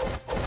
you